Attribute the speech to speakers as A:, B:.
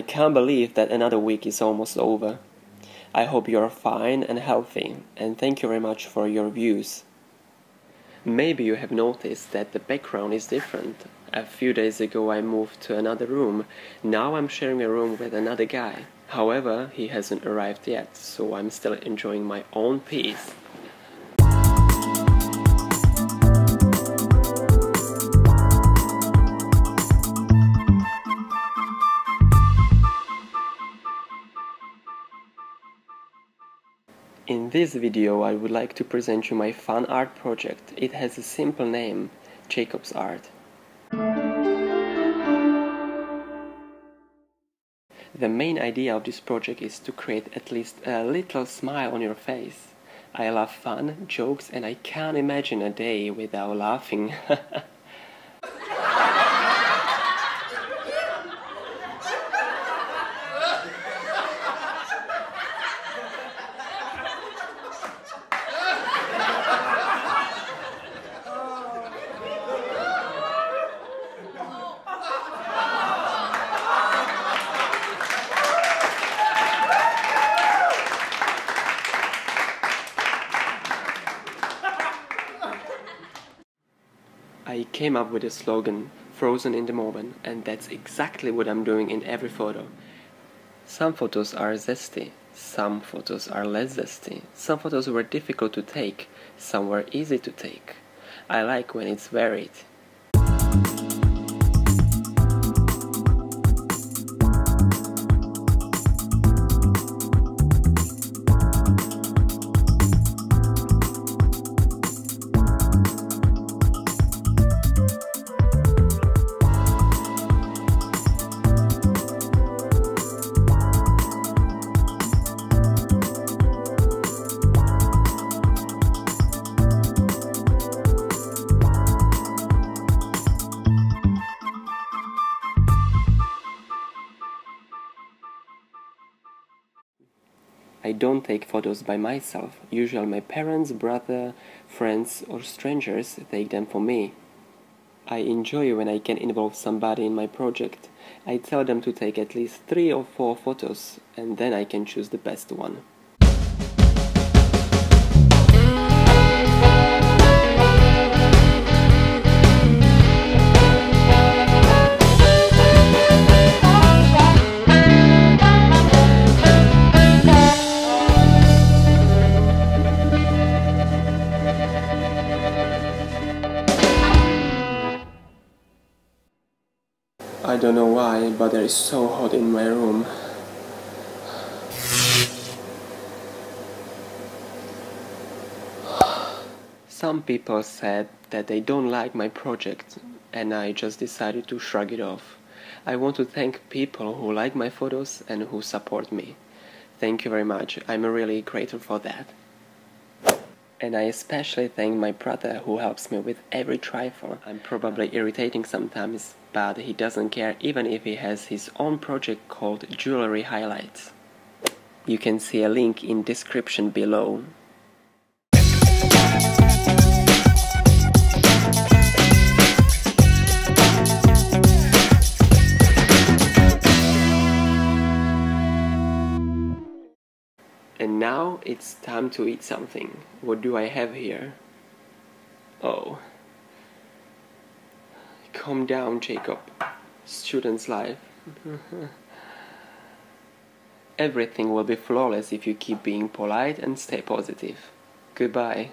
A: I can't believe that another week is almost over. I hope you're fine and healthy, and thank you very much for your views. Maybe you have noticed that the background is different. A few days ago I moved to another room. Now I'm sharing a room with another guy. However, he hasn't arrived yet, so I'm still enjoying my own peace. In this video I would like to present you my fun art project. It has a simple name, Jacob's Art. The main idea of this project is to create at least a little smile on your face. I love fun, jokes and I can't imagine a day without laughing. I came up with a slogan, frozen in the moment, and that's exactly what I'm doing in every photo. Some photos are zesty, some photos are less zesty, some photos were difficult to take, some were easy to take. I like when it's varied. I don't take photos by myself. Usually my parents, brother, friends or strangers take them for me. I enjoy when I can involve somebody in my project. I tell them to take at least three or four photos and then I can choose the best one. I don't know why, but it is so hot in my room. Some people said that they don't like my project, and I just decided to shrug it off. I want to thank people who like my photos and who support me. Thank you very much, I'm really grateful for that. And I especially thank my brother who helps me with every trifle. I'm probably irritating sometimes, but he doesn't care even if he has his own project called Jewelry Highlights. You can see a link in description below. And now it's time to eat something. What do I have here? Oh. Calm down, Jacob. Student's life. Everything will be flawless if you keep being polite and stay positive. Goodbye.